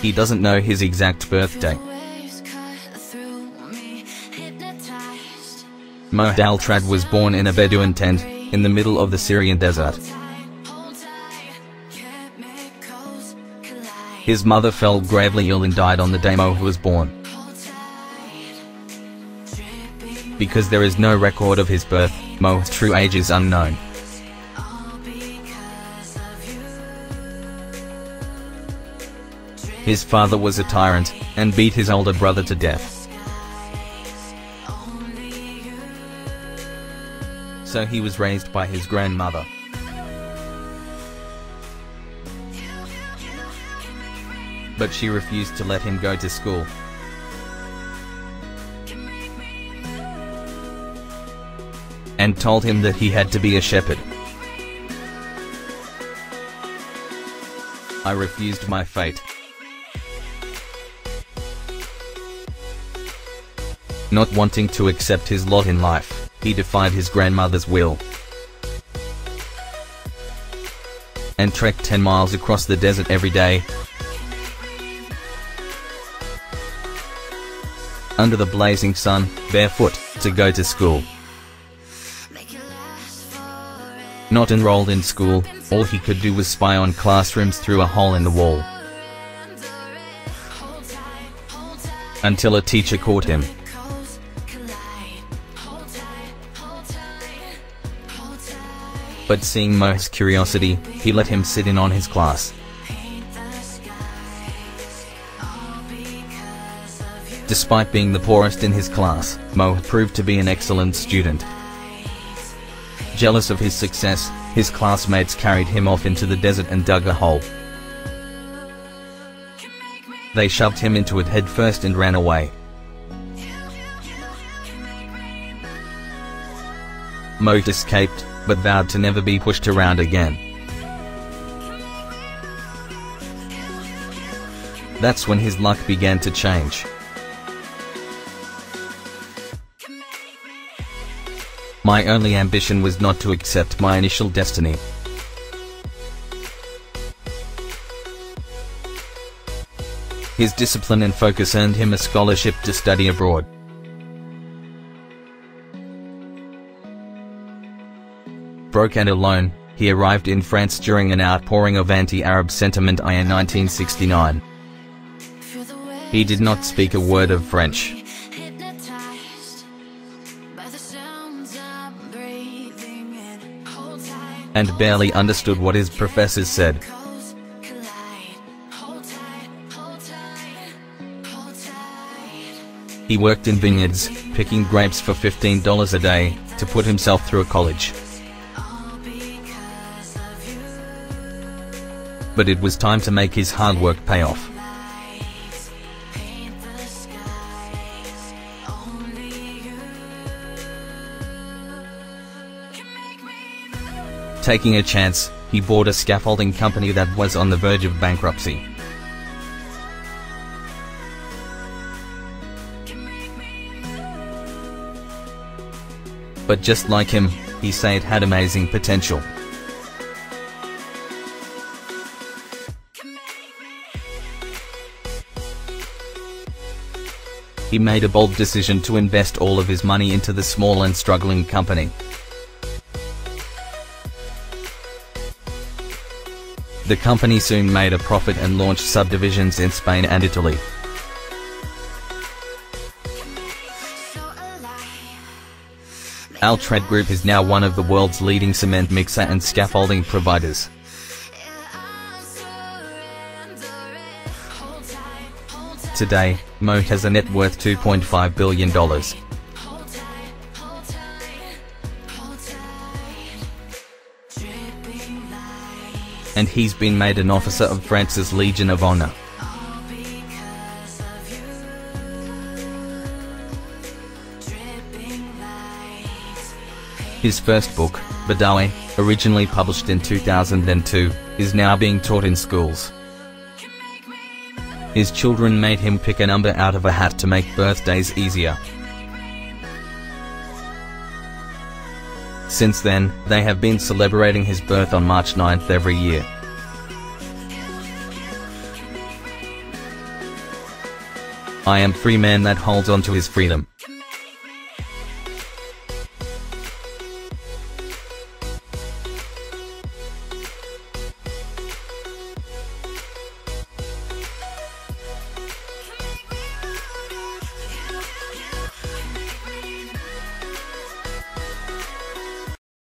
He doesn't know his exact birthday. Mohed Altrad was born in a Bedouin tent, in the middle of the Syrian desert. His mother fell gravely ill and died on the day Mohed was born. Because there is no record of his birth, Mohed's true age is unknown. His father was a tyrant, and beat his older brother to death. So he was raised by his grandmother. But she refused to let him go to school. And told him that he had to be a shepherd. I refused my fate. Not wanting to accept his lot in life, he defied his grandmother's will. And trekked 10 miles across the desert every day. Under the blazing sun, barefoot, to go to school. Not enrolled in school, all he could do was spy on classrooms through a hole in the wall. Until a teacher caught him. But seeing Mohed's curiosity, he let him sit in on his class. Despite being the poorest in his class, Mo proved to be an excellent student. Jealous of his success, his classmates carried him off into the desert and dug a hole. They shoved him into it headfirst and ran away. Mohed escaped, but vowed to never be pushed around again. That's when his luck began to change. My only ambition was not to accept my initial destiny. His discipline and focus earned him a scholarship to study abroad. Broke and alone, he arrived in France during an outpouring of anti-Arab sentiment in 1969. He did not speak a word of French. And barely understood what his professors said. He worked in vineyards, picking grapes for $15 a day, to put himself through a college. But it was time to make his hard work pay off. Taking a chance, he bought a scaffolding company that was on the verge of bankruptcy. But just like him, he said it had amazing potential. He made a bold decision to invest all of his money into the small and struggling company. The company soon made a profit and launched subdivisions in Spain and Italy. Altrad Group is now one of the world's leading cement mixer and scaffolding providers. Today, Mohed has a net worth $2.5 billion. And he's been made an officer of France's Legion of Honor. His first book, Badawi, originally published in 2002, is now being taught in schools. His children made him pick a number out of a hat to make birthdays easier. Since then, they have been celebrating his birth on March 9th every year. I am free man that holds on to his freedom.